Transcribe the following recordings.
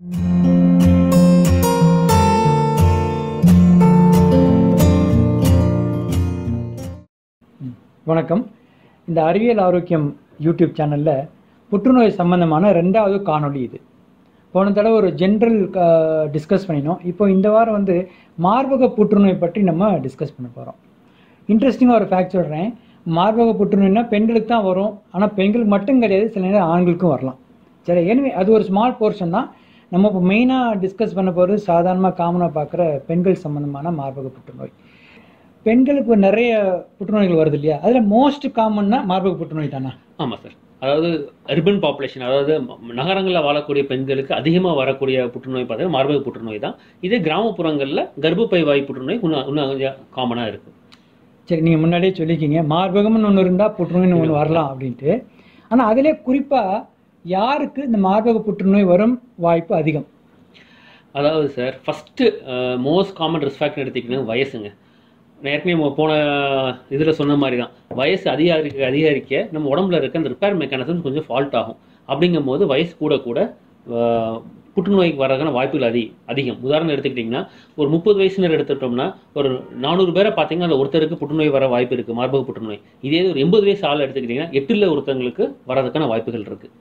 வணக்கம். இந்த அறிவியல் ஆரோக்கியம் யூடியூப் சேனலில் புற்றுநோய் சம்பந்தமான ரெண்டாவது காணொளி இது. போன தடவை ஒரு ஜென்ரல் டிஸ்கஸ் பண்ணினோம். இப்போ இந்த வாரம் வந்து மார்பக புற்றுநோய் பற்றி நம்ம டிஸ்கஸ் பண்ண போகிறோம் இன்ட்ரெஸ்டிங்காக ஒரு ஃபேக்ட் சொல்கிறேன் மார்பக புற்றுநோய்னா பெண்களுக்கு தான் வரும். ஆனால் பெண்களுக்கு மட்டும் கிடையாது. சில நேரம் ஆண்களுக்கும் வரலாம். சரி எனவே அது ஒரு ஸ்மால் போர்ஷன் தான். நம்ம இப்போ மெயினாக டிஸ்கஸ் பண்ண போகிறது சாதாரணமாக காமனாக பார்க்குற பெண்கள் சம்பந்தமான மார்பக புற்றுநோய். பெண்களுக்கு நிறைய புற்றுநோய்கள் வருது இல்லையா? அதில் மோஸ்ட் காமன்னா மார்பக புற்றுநோய் தானே? ஆமாம் சார் அதாவது அர்பன் பாப்புலேஷன் அதாவது நகரங்களில் வாழக்கூடிய பெண்களுக்கு அதிகமாக வரக்கூடிய புற்றுநோய் பார்த்தீங்கன்னா மார்பக புற்றுநோய் தான். இதே கிராமப்புறங்களில் கர்ப்பப்பை வாய் புற்றுநோய் இன்னும் கொஞ்சம் காமனாக இருக்குது சரி நீங்கள் முன்னாடியே சொல்லிக்கிங்க மார்பகம்னு ஒன்று இருந்தால் புற்றுநோய்னு ஒன்று வரலாம் அப்படின்ட்டு. ஆனால் அதிலே குறிப்பாக யாருக்கு இந்த மார்பக புற்றுநோய் வரும் வாய்ப்பு அதிகம்? அதாவது sir first most common risk factor எடுத்துக்கிட்டீங்கன்னா வயசுங்க. நான் ஏற்கனவே போன இதில் சொன்ன மாதிரி தான் வயசு அதிகரிக்க அதிகரிக்க நம்ம உடம்புல இருக்க அந்த ரிப்பேர் மெக்கானிசம் கொஞ்சம் ஃபால்ட் ஆகும். அப்படிங்கும் போது வயசு கூட கூட புற்றுநோய்க்கு வரதுக்கான வாய்ப்புகள் அதி அதிகம். உதாரணம் எடுத்துக்கிட்டிங்கன்னா ஒரு முப்பது வயசுனர் எடுத்துட்டோம்னா ஒரு நானூறு பேரை பார்த்தீங்கன்னா அந்த ஒருத்தருக்கு புற்றுநோய் வர வாய்ப்பு இருக்குது மார்பக புற்றுநோய். இதே ஒரு எண்பது வயசு ஆள் எடுத்துக்கிட்டிங்கன்னா எட்டில் ஒருத்தங்களுக்கு வரதுக்கான வாய்ப்புகள் இருக்குது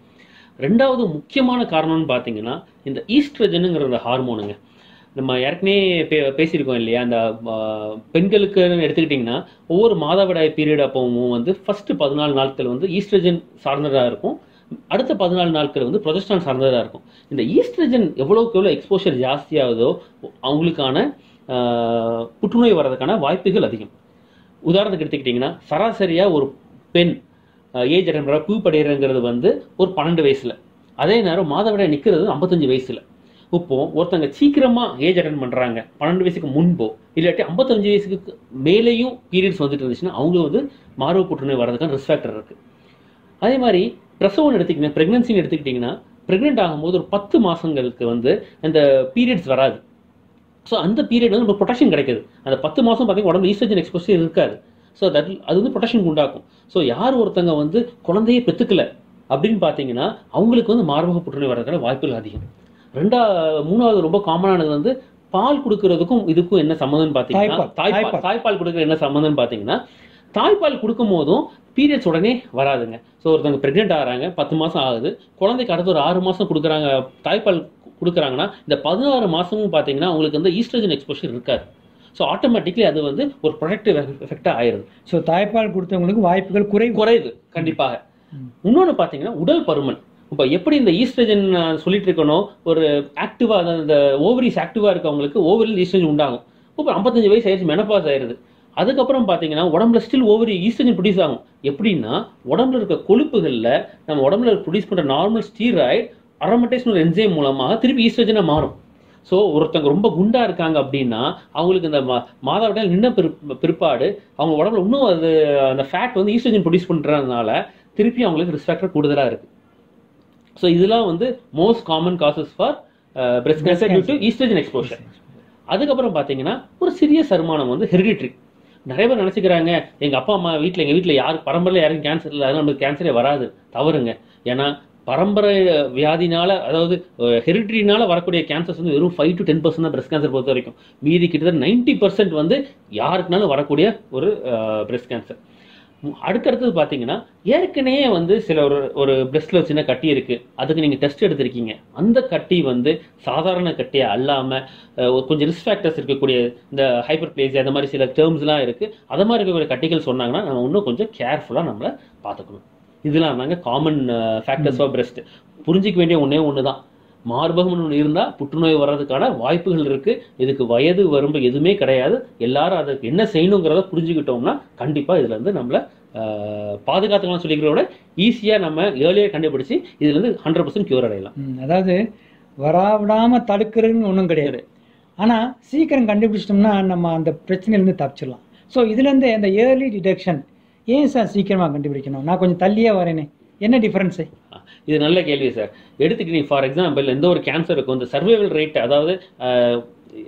ரெண்டாவது முக்கியமான காரணம்னு பார்த்தீங்கன்னா இந்த ஈஸ்ட்ரஜனுங்கிற ஒரு ஹார்மோனுங்க. நம்ம ஏற்கனவே பே பேசியிருக்கோம் இல்லையா? அந்த பெண்களுக்கு எடுத்துக்கிட்டிங்கன்னா ஒவ்வொரு மாதவிடாய் பீரியட் அப்பவும் வந்து ஃபஸ்ட்டு பதினாலு நாட்கள் வந்து ஈஸ்ட்ரஜன் சார்ந்ததாக இருக்கும். அடுத்த பதினாலு நாட்கள் வந்து ப்ரொஜெஸ்ட்ரான் சார்ந்ததாக இருக்கும். இந்த ஈஸ்ட்ரஜன் எவ்வளோக்கு எவ்வளோ எக்ஸ்போஷர் ஜாஸ்தியாகுதோ அவங்களுக்கான புற்றுநோய் வர்றதுக்கான வாய்ப்புகள் அதிகம். உதாரணத்துக்கு எடுத்துக்கிட்டிங்கன்னா சராசரியாக ஒரு பெண் ஏஜ் அட்டன் பூ படைகிறங்கிறது வந்து ஒரு பன்னெண்டு வயசில். அதே நேரம் மாதவிடாய் நிற்கிறது ஐம்பத்தஞ்சு வயசில். இப்போ ஒருத்தங்க சீக்கிரமாக ஏஜ் அட்டன் பண்ணுறாங்க பன்னெண்டு வயசுக்கு முன்போ இல்லாட்டி ஐம்பத்தஞ்சு வயசுக்கு மேலேயும் பீரியட்ஸ் வந்துட்டு இருந்துச்சுன்னா அவங்க வந்து மார்பு புற்றுநோய் வர்றதுக்கான ரிஸ்க் ஃபேக்டர் இருக்குது அதே மாதிரி பிரசவம் எடுத்துக்கிட்டீங்கன்னா ப்ரெக்னன்சின்னு எடுத்துக்கிட்டிங்கன்னா ப்ரெக்னென்ட் ஆகும்போது ஒரு பத்து மாதங்களுக்கு வந்து அந்த பீரியட்ஸ் வராது. ஸோ அந்த பீரியட் வந்து நம்ம ப்ரொடெக்ஷன் கிடைக்குது. அந்த பத்து மாதம் பார்த்தீங்கன்னா உடம்பு ஈஸ்ட்ரஜன் எக்ஸ்போசர் இருக்காது. ஸோ தட் அது வந்து ப்ரொடெக்ஷன் உண்டாக்கும். ஸோ யார் ஒருத்தங்க வந்து குழந்தையே பெற்றுக்கல அப்படின்னு பார்த்தீங்கன்னா அவங்களுக்கு வந்து மார்பக புற்றுநோய் வரதுக்கான வாய்ப்புகள் அதிகம். ரெண்டா மூணாவது ரொம்ப காமனானது வந்து பால் கொடுக்கறதுக்கும் இதுக்கும் என்ன சம்மந்தம்னு பார்த்தீங்கன்னா தாய்ப்பால், தாய்ப்பால் தாய்ப்பால். தாய்ப்பால் கொடுக்குற என்ன சம்மந்தம்னு பார்த்தீங்கன்னா தாய்ப்பால் கொடுக்கும் போதும் பீரியட்ஸ் உடனே வராதுங்க. ஸோ ஒருத்தவங்க ப்ரெக்னென்ட் ஆகிறாங்க பத்து மாதம் ஆகுது. குழந்தைக்கு அடுத்து ஒரு ஆறு மாதம் கொடுக்குறாங்க தாய்ப்பால் கொடுக்குறாங்கன்னா இந்த பதினாறு மாதமும் பார்த்தீங்கன்னா அவங்களுக்கு வந்து ஈஸ்ட்ரஜன் எக்ஸ்போஷர் இருக்காது. ஸோ ஆட்டோமேட்டிக்லி அது வந்து ஒரு ப்ரொடக்டிவ் எஃபெக்டாக ஆயிடுது. ஸோ தாய்ப்பால் கொடுத்தவங்களுக்கு வாய்ப்புகள் குறைவு. குறையுது கண்டிப்பாக. இன்னொன்று பார்த்தீங்கன்னா உடல் பருமன். இப்போ எப்படி இந்த ஈஸ்ட்ரஜன் சொல்லிட்டு இருக்கணும் ஒரு ஆக்டிவாக அந்த ஓவரிஸ் ஆக்டிவாக இருக்கவங்களுக்கு ஓவரில் ஈஸ்ட்ரஜன் உண்டாகும். இப்போ ஐம்பத்தஞ்சு வயசு ஆயிடுச்சு மெனப்பாஸ் ஆயிருது. அதுக்கப்புறம் பார்த்தீங்கன்னா உடம்புல ஸ்டில் ஓவரி ஈஸ்ட்ரஜன் ப்ரொடியூஸ் ஆகும். எப்படின்னா உடம்புல இருக்க கொழுப்புகளில் நம்ம உடம்புல ப்ரொடியூஸ் பண்ணுற நார்மல் ஸ்டீராய்டு அரோமடைஸ்னு ஒரு என்சைம் மூலமாக திருப்பி ஈஸ்ட்ரஜனாக மாறும். ஸோ ஒருத்தங்க ரொம்ப குண்டா இருக்காங்க அப்படின்னா அவங்களுக்கு இந்த மா- மாதவிடாய் நின்ன பிற்- பிற்பாடு அவங்க உடம்புல இன்னும் அது அந்த ஃபேட் வந்து ஈஸ்ட்ரஜன் ப்ரொடியூஸ் பண்ணுறதுனால திருப்பி அவங்களுக்கு ரிஸ்க் ஃபேக்டர் கூடுதலாக இருக்கு. ஸோ இதெல்லாம் வந்து most common causes for breast cancer due to estrogen exposure அதுக்கப்புறம் பார்த்தீங்கன்னா ஒரு சிறிய சருமானம் வந்து ஹெரிடிட்ரி நிறைய பேர் நினச்சிக்கிறாங்க எங்கள் அப்பா அம்மா வீட்டில் எங்கள் வீட்டில் யாருக்கு பரம்பரையில் யாருக்கும் கேன்சர் இல்லை அதனால நமக்கு கேன்சரே வராது. தவறுங்க. ஏன்னா பரம்பரை வியாதினால அதாவது ஹெரிட்ரினால வரக்கூடிய கேன்சர்ஸ் வந்து வெறும் ஃபைவ் டு டென் பர்சன்ட் தான் பிரஸ்ட் கேன்சர் பொறுத்த வரைக்கும். மீதி கிட்டத்தட்ட நைன்டி பர்சன்ட் வந்து யாருக்குனாலும் வரக்கூடிய ஒரு பிரஸ்ட் கேன்சர் அடுத்தடுத்தது பார்த்தீங்கன்னா ஏற்கனவே வந்து சில ஒரு ஒரு பிரெஸ்ட்ல சின்ன கட்டி இருக்கு. அதுக்கு நீங்கள் டெஸ்ட் எடுத்திருக்கீங்க. அந்த கட்டி வந்து சாதாரண கட்டியா அல்லாமல் கொஞ்சம் ரிஸ்க் ஃபேக்டர்ஸ் இருக்கக்கூடிய இந்த ஹைப்பர் பிளேஸ் அந்த மாதிரி சில டேர்ம்ஸ்லாம் இருக்கு. அதை மாதிரி இருக்கக்கூடிய கட்டிகள் சொன்னாங்கன்னா நம்ம இன்னும் கொஞ்சம் கேர்ஃபுல்லாக நம்மளை பார்த்துக்கணும். இதெல்லாம் தாங்க காமன் ஃபேக்டர்ஸ் ஆஃப் பிரஸ்ட் புரிஞ்சிக்க வேண்டிய ஒண்ணே ஒன்று தான் மார்பகம்னு ஒன்று இருந்தால் புற்றுநோய் வர்றதுக்கான வாய்ப்புகள் இருக்கு. இதுக்கு வயது வரம்பு எதுவுமே கிடையாது. எல்லாரும் அதுக்கு என்ன செய்யணுங்கிறத புரிஞ்சுக்கிட்டோம்னா கண்டிப்பா இதுல இருந்து நம்மள பாதுகாத்துக்கலாம் சொல்லிக்கிறத விட ஈஸியா நம்ம ஏர்லியாக கண்டுபிடிச்சு இதுல இருந்து ஹண்ட்ரட் பர்சன்ட் கியூர் அடையலாம். அதாவது வராவிடாம தடுக்கிறதுன்னு ஒன்றும் கிடையாது. ஆனால் சீக்கிரம் கண்டுபிடிச்சிட்டோம்னா நம்ம அந்த பிரச்சனையிலேருந்து தப்பிச்சிடலாம். ஸோ இதுலேருந்து அந்த ஏர்லி டிடெக்ஷன் ஏன் சார் சீக்கிரமாக கண்டுபிடிக்கணும்? நான் கொஞ்சம் தள்ளியே வரேனே. என்ன டிஃபரன்ஸு இது நல்ல கேள்வி சார் எடுத்துக்கிட்டீங்க ஃபார் எக்ஸாம்பிள் எந்த ஒரு கேன்சருக்கும் இந்த சர்வைவல் ரேட் அதாவது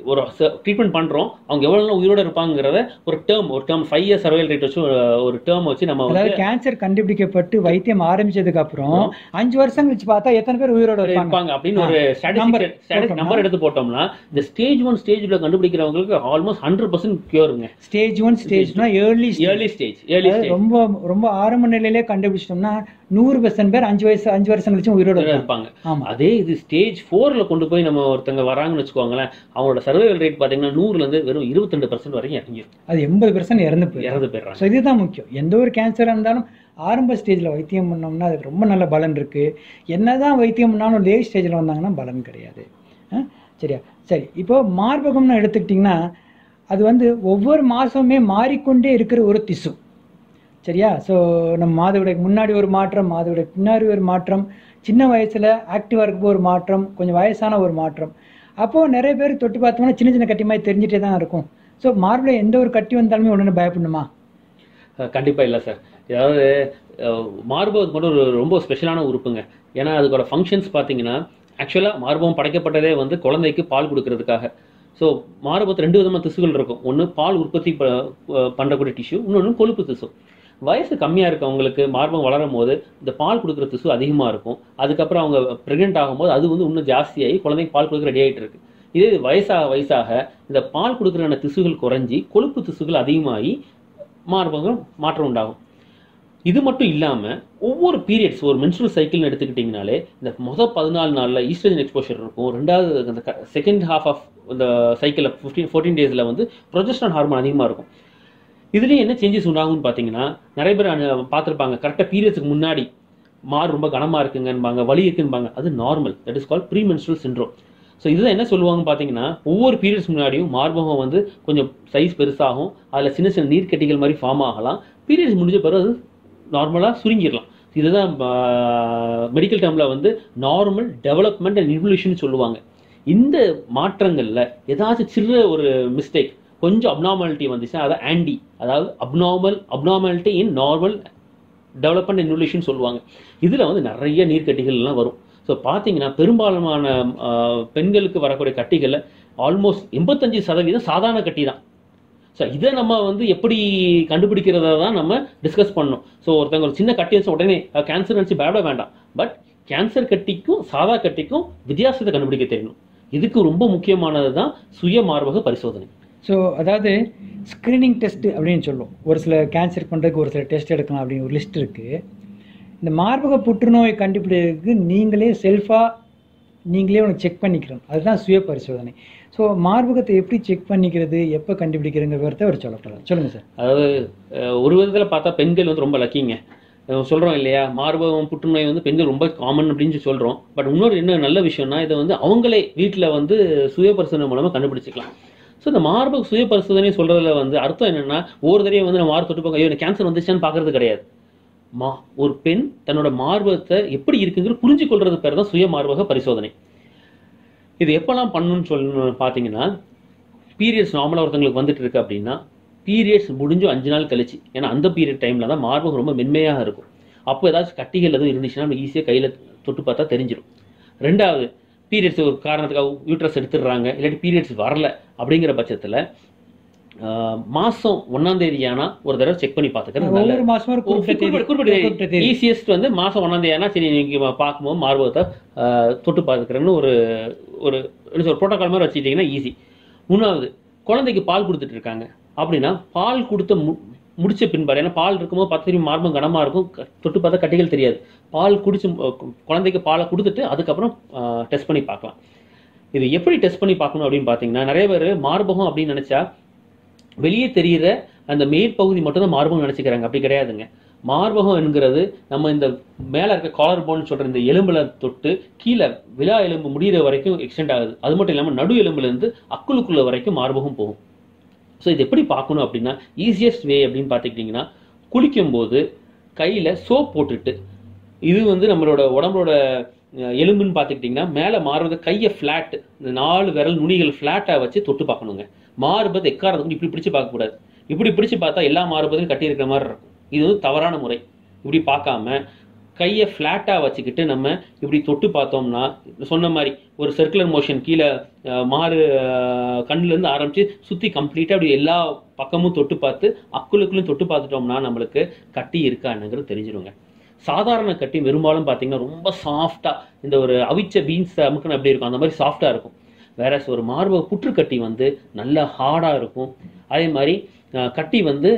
ஒரு ட்ரீட்மெண்ட் பண்றோம். அவங்க எவ்வளவு நாள் உயிரோட இருப்பாங்கிறத ஒரு டேர்ம் ஒரு term five years survival rate வச்சு ஒரு- டேர்ம் வச்சு நம்ம அதாவது கேன்சர் கண்டுபிடிக்கப்பட்டு வைத்தியம் ஆரம்பிச்சதுக்கு அப்புறம் அஞ்சு வருஷம் கழிச்சு பார்த்தா எத்தனை பேர் உயிரோட இருப்பாங்க? அப்படின்னு ஒரு ஸ்டாட்டிஸ்டிக் நம்பர் எடுத்து போட்டோம்னா இந்த ஸ்டேஜ் ஒன் ஸ்டேஜ்ல கண்டுபிடிக்கிறவங்களுக்கு ஆல்மோஸ்ட் ஹண்ட்ரட் பர்சன்ட் கியூருங்க ஸ்டேஜ் ஒன் ஸ்டேஜ்னா ஏர்லி ஏர்லி ஸ்டேஜ் ஏர்லி ரொம்ப ரொம்ப ஆரம்ப நிலையிலே கண்டுபிடிச்சிட்டோம்னா நூறு பர்சன்ட் பேர் அஞ்சு வயசு அஞ்சு வருஷம் கழிச்சு உயிரோட இருப்பாங்க. ஆமா. அதே இது ஸ்டேஜ் ஃபோர்ல கொண்டு போய் நம்ம ஒருத்தங்க வராங்கன்னு வச்சுக்கோங்களேன் அவங்களோட சர்வைவல் ரேட் பாத்தீங்கன்னா நூறுல இருந்து வெறும் இருபத்தி ரெண்டு பர்சன்ட் வரைக்கும் இறங்கிடும் அது எண்பது பர்சன்ட் இறந்து போயிடும். இறந்து போயிடுறாங்க. இதுதான் முக்கியம். எந்த ஒரு கேன்சராக இருந்தாலும் ஆரம்ப ஸ்டேஜில் வைத்தியம் பண்ணோம்னா அதுக்கு ரொம்ப நல்ல பலன் இருக்கு. என்னதான் வைத்தியம் பண்ணாலும் லேட் ஸ்டேஜில் வந்தாங்கன்னா பலன் கிடையாது? சரியா? சரி இப்போ மார்பகம்னு எடுத்துக்கிட்டிங்கன்னா அது வந்து ஒவ்வொரு மாதமுமே மாறிக்கொண்டே இருக்கிற ஒரு திசு. சரியா? ஸோ நம்ம மாதவிடைக்கு முன்னாடி ஒரு மாற்றம் மாதவிடை பின்னாடி ஒரு மாற்றம் சின்ன வயசில் ஆக்டிவாக இருக்கப்போ ஒரு மாற்றம் கொஞ்சம் வயசான ஒரு மாற்றம். அப்போது நிறைய பேர் தொட்டு பார்த்தோம்னா சின்ன சின்ன கட்டி மாதிரி தெரிஞ்சிட்டே தான் இருக்கும். ஸோ மார்பில் எந்த ஒரு கட்டி வந்தாலுமே உடனே பயப்படணுமா? கண்டிப்பாக இல்லை சார் அதாவது மார்பம் மார்பகம் ஒரு ரொம்ப ஸ்பெஷலான உறுப்புங்க. ஏன்னா அதுக்கோட ஃபங்க்ஷன்ஸ் பார்த்தீங்கன்னா ஆக்சுவலாக மார்பம் படைக்கப்பட்டதே வந்து குழந்தைக்கு பால் கொடுக்கறதுக்காக. ஸோ மார்பத்தில் ரெண்டு விதமான திசுகள் இருக்கும். ஒன்று பால் உற்பத்தி ப- பண்ணுறக்கூடிய பண்ணக்கூடிய டிஷ்யூ இன்னொன்று கொழுப்பு திசு. வயசு கம்மியாக இருக்கவங்களுக்கு மார்பகம் வளரும் போது இந்த பால் கொடுக்குற திசு அதிகமாக இருக்கும். அதுக்கப்புறம் அவங்க ப்ரெக்னென்ட் ஆகும்போது அது வந்து இன்னும் ஜாஸ்தியாகி குழந்தைக்கு பால் கொடுக்க ரெடி ஆகிட்டு இருக்கு. இதே வயசாக வயசாக இந்த பால் கொடுக்குறான திசுகள் குறைஞ்சி கொழுப்பு திசுகள் அதிகமாகி மார்பகம் மாற்றம் உண்டாகும். இது மட்டும் இல்லாமல் ஒவ்வொரு பீரியட்ஸ் ஒரு மென்சுரல் சைக்கிள்னு எடுத்துக்கிட்டிங்கனாலே இந்த மொதல் பதினாலு நாளில் ஈஸ்ட்ரஜன் எக்ஸ்போஷர் இருக்கும். ரெண்டாவது அந்த செகண்ட் ஹாஃப் ஆஃப் இந்த சைக்கிளில் ஃபிஃப்டீன் ஃபோர்டீன் டேஸில் வந்து ப்ரொஜெஸ்ட்ரான் ஹார்மோன் அதிகமாக இருக்கும். இதுலேயும் என்ன சேஞ்சஸ் உண்டாகும்னு பார்த்தீங்கன்னா நிறைய பேர் பார்த்துருப்பாங்க கரெக்டாக பீரியட்ஸ்க்கு முன்னாடி மார் ரொம்ப கனமாக இருக்குங்கன்பாங்க வலி இருக்குன்பாங்க. அது normal that is call premenstrual syndrome so இதுதான் என்ன சொல்லுவாங்க பார்த்தீங்கன்னா ஒவ்வொரு பீரியட்ஸ் முன்னாடியும் மார்பகம் வந்து கொஞ்சம் சைஸ் பெருசாகும். அதில் சின்ன சின்ன நீர்க்கட்டிகள் மாதிரி ஃபார்ம் ஆகலாம். பீரியட்ஸ் முடிஞ்ச பிறகு அது நார்மலாக சுருங்கிடலாம். இதுதான் மெடிக்கல் டேர்மில் வந்து நார்மல் டெவலப்மெண்ட் அண்ட் இன்வல்யூஷன் சொல்லுவாங்க. இந்த மாற்றங்களில் ஏதாச்சும் சிறு ஒரு மிஸ்டேக் கொஞ்சம் அப்னார்மாலிட்டி வந்துச்சுன்னா அதை ஆன்டி அதாவது abnormal abnormality in normal development involution சொல்லுவாங்க. இதில் வந்து நிறைய நீர்க்கட்டிகள்லாம் வரும். ஸோ பார்த்தீங்கன்னா பெரும்பாலான பெண்களுக்கு வரக்கூடிய கட்டிகளில் ஆல்மோஸ்ட் எண்பத்தஞ்சு சதவீதம் சாதாரண கட்டி தான். ஸோ இதை நம்ம வந்து எப்படி கண்டுபிடிக்கிறத தான் நம்ம டிஸ்கஸ் பண்ணணும். ஸோ ஒருத்தவங்க ஒரு சின்ன கட்டி வச்ச உடனே கேன்சர் நினச்சி பயப்பட வேண்டாம். பட் கேன்சர் கட்டிக்கும் சாதா கட்டிக்கும் வித்தியாசத்தை கண்டுபிடிக்க தெரியணும் இதுக்கு ரொம்ப முக்கியமானது தான் சுய மார்பக பரிசோதனை. ஸோ அதாவது ஸ்க்ரீனிங் டெஸ்ட்டு அப்படின்னு சொல்லுவோம். ஒரு சில கேன்சர் பண்ணுறதுக்கு ஒரு சில டெஸ்ட் எடுக்கலாம் அப்படின்னு ஒரு லிஸ்ட் இருக்குது இந்த மார்பக புற்றுநோய் கண்டுபிடிக்கிறதுக்கு நீங்களே செல்ஃபாக நீங்களே உனக்கு செக் பண்ணிக்கிறோம் அதுதான் சுய பரிசோதனை. ஸோ மார்பகத்தை எப்படி செக் பண்ணிக்கிறது எப்போ கண்டுபிடிக்கிறங்கிற விவரத்தை அவர் சொல்லப்படலாம் சொல்லுங்கள் சார். அதாவது ஒரு விதத்தில் பார்த்தா பெண்கள் வந்து ரொம்ப லக்கிங்க சொல்கிறோம் இல்லையா மார்பகம் புற்றுநோய் வந்து பெண்கள் ரொம்ப காமன் அப்படின்னு சொல்கிறோம் பட் இன்னொரு என்ன நல்ல விஷயம்னா இதை வந்து அவங்களே வீட்டில் வந்து சுய பரிசோதனை மூலமாக கண்டுபிடிச்சிக்கலாம். ஸோ இந்த மார்பக சுய பரிசோதனை சொல்றதுல வந்து அர்த்தம் என்னன்னா ஒரு தடவை வந்து நம்ம மார்பு தொட்டு பார்க்க ஐயோ எனக்கு கேன்சர் வந்துச்சான்னு பார்க்கறது கிடையாது. மா ஒரு பெண் தன்னோட மார்பகத்தை எப்படி இருக்குங்கிற புரிஞ்சு கொள்றது பேர் தான் சுய மார்பக பரிசோதனை. இது எப்பெல்லாம் பண்ணணும்னு சொல்லணும் பார்த்தீங்கன்னா பீரியட்ஸ் நார்மலாக ஒருத்தங்களுக்கு வந்துட்டு இருக்கு அப்படின்னா பீரியட்ஸ் முடிஞ்சு அஞ்சு நாள் கழிச்சு ஏன்னா அந்த பீரியட் டைம்ல தான் மார்பகம் ரொம்ப மென்மையாக இருக்கும். அப்போ ஏதாச்சும் கட்டிகள் எதுவும் இருந்துச்சுன்னா நம்ம ஈஸியாக கையில் தொட்டு பார்த்தா தெரிஞ்சிடும் ரெண்டாவது பீரியட்ஸ் ஒரு காரணத்துக்காக யூட்ரஸ் எடுத்துடுறாங்க. இல்லாட்டி பீரியட்ஸ் வரல அப்படிங்கிற பட்சத்தில் மாதம் ஒன்றாம் தேதி ஆனா ஒரு தடவை செக் பண்ணி பார்த்துக்கிறது ஒரு குறிப்பிட்ட தேதி ஈஸியஸ்ட் வந்து மாசம் ஒன்றாம் தேதினா சரி நீங்க பார்க்கும்போது மார்பகத்தை தொட்டு பார்த்துக்கிறேன்னு ஒரு ஒரு என்ன சொல்ற மாதிரி வச்சுக்கிட்டீங்கன்னா ஈஸி மூணாவது குழந்தைக்கு பால் கொடுத்துட்டு இருக்காங்க. அப்படின்னா பால் கொடுத்த முடிச்ச பின்பாடு. ஏன்னா பால் இருக்கும்போது பார்த்து திரும்பி மார்பம் கனமாக இருக்கும். தொட்டு பார்த்தா கட்டிகள் தெரியாது. பால் குடிச்சு கு- குழந்தைக்கு பாலை கொடுத்துட்டு அதுக்கப்புறம் டெஸ்ட் பண்ணி பார்க்கலாம். இது எப்படி டெஸ்ட் பண்ணி பார்க்கணும் அப்படின்னு பார்த்தீங்கன்னா நிறைய பேர் மார்பகம் அப்படின்னு நினச்சா வெளியே தெரியிற அந்த மேற்பகுதி மட்டும் தான் மார்பகம் நினச்சிக்கிறாங்க. அப்படி கிடையாதுங்க. மார்பகம் என்கிறது நம்ம இந்த மேலே இருக்க காலர் போன் சொல்கிற இந்த எலும்பில் தொட்டு கீழே விழா எலும்பு முடிகிற வரைக்கும் எக்ஸ்டெண்ட் ஆகுது. அது மட்டும் இல்லாமல் நடு எலும்புலேருந்து அக்குலுக்குள்ள வரைக்கும் மார்பகம் போகும். ஸோ இது எப்படி பார்க்கணும் அப்படின்னா ஈஸியஸ்ட் வே அப்படின்னு பார்த்துக்கிட்டிங்கன்னா குளிக்கும்போது கையில் சோப் போட்டுட்டு இது வந்து நம்மளோட உடம்போட எலும்புன்னு பார்த்துக்கிட்டிங்கன்னா மேலே மாறுறது கையை ஃப்ளாட் இந்த நாலு விரல் நுனிகள் ஃப்ளாட்டாக வச்சு தொட்டு பார்க்கணுங்க. மாறுபது எக்காரது இப்படி பிடிச்சு பார்க்கக்கூடாது இப்படி பிடிச்சு பார்த்தா எல்லா மாறுபதையும் கட்டி இருக்கிற மாதிரி இருக்கும். இது வந்து தவறான முறை. இப்படி பார்க்காம கையை ஃப்ளாட்டாக வச்சுக்கிட்டு நம்ம இப்படி தொட்டு பார்த்தோம்னா சொன்ன மாதிரி ஒரு சர்க்குலர் மோஷன் கீழே மாறு கண்ணுலேருந்து ஆரம்பித்து சுற்றி கம்ப்ளீட்டாக அப்படி எல்லா பக்கமும் தொட்டு பார்த்து அக்குளுக்குள்ளும் தொட்டு பார்த்துட்டோம்னா நம்மளுக்கு கட்டி இருக்கா என்னங்கிறது தெரிஞ்சிருங்க சாதாரண கட்டி பெரும்பாலும் பார்த்தீங்கன்னா ரொம்ப சாஃப்டாக இந்த ஒரு அவிச்ச பீன்ஸ் அமுக்குன்னு எப்படி இருக்கும்? அந்த மாதிரி சாஃப்டாக இருக்கும். வேற ஒரு மார்பக புற்றுக்கட்டி வந்து நல்ல ஹார்டாக இருக்கும். அதே மாதிரி கட்டி வந்து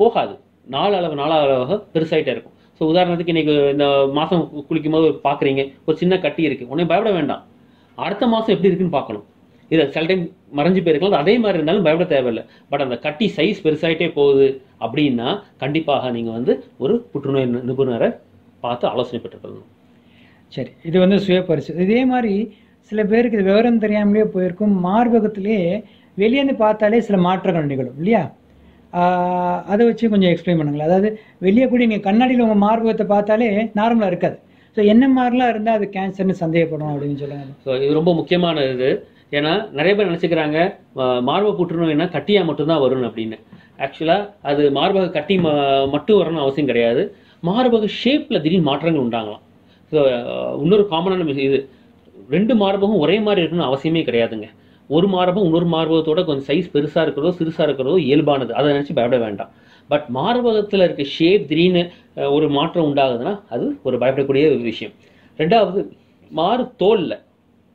போகாது. நாலு அளவு நாளாக பெருசாகிட்டே இருக்கும். ஸோ உதாரணத்துக்கு இன்னைக்கு இந்த மாதம் குளிக்கும் போது பார்க்குறீங்க ஒரு சின்ன கட்டி இருக்குது உடனே பயப்பட வேண்டாம். அடுத்த மாதம் எப்படி இருக்குன்னு பார்க்கணும். இது சில டைம் மறைஞ்சு போயிருக்கலாம். அதே மாதிரி இருந்தாலும் பயப்பட தேவையில்லை. பட் அந்த கட்டி சைஸ் பெருசாயிட்டே போகுது அப்படின்னா கண்டிப்பாக நீங்கள் வந்து ஒரு புற்றுநோய் நிபுணரை பார்த்து ஆலோசனை பெற்றுக்கொள்ளணும். சரி. இது வந்து சுய பரிசு. இதே மாதிரி சில பேருக்கு இது விவரம் தெரியாமலே போயிருக்கும். மார்பகத்திலே வெளியேந்து பார்த்தாலே சில மாற்றங்கள் நிகழும் இல்லையா? அதை வச்சு கொஞ்சம் எக்ஸ்பிளைன் பண்ணுங்களேன். அதாவது வெளியே கூட நீங்கள் கண்ணாடியில் உங்கள் மார்பகத்தை பார்த்தாலே நார்மலாக இருக்காது. ஸோ என்ன மாதிரிலாம் இருந்தால் அது கேன்சர்னு சந்தேகப்படும் அப்படின்னு சொல்லுங்க. ஸோ இது ரொம்ப முக்கியமான இது. ஏன்னா நிறைய பேர் நினச்சிக்கிறாங்க மார்பக புற்றுநோய்னா கட்டியாக மட்டும்தான் வரும் அப்படின்னு. ஆக்சுவலாக அது மார்பக கட்டி ம மட்டும் வரணும்னு அவசியம் கிடையாது. மார்பக ஷேப்பில் திடீர்னு மாற்றங்கள் உண்டாகலாம். ஸோ இன்னொரு காமனான இது. ரெண்டு மார்பகம் ஒரே மாதிரி இருக்கணும்னு அவசியமே கிடையாதுங்க. ஒரு மார்பகம் இன்னொரு மார்பகத்தோட கொஞ்சம் சைஸ் பெருசாக இருக்கிறதோ சிறுசாக இருக்கிறதோ இயல்பானது. அதை நினச்சி பயப்பட வேண்டாம். பட் மார்பகத்தில் இருக்க ஷேப் திடீர்னு ஒரு மாற்றம் உண்டாகுதுன்னா அது ஒரு பயப்படக்கூடிய ஒரு விஷயம். ரெண்டாவது மாறு தோலில்.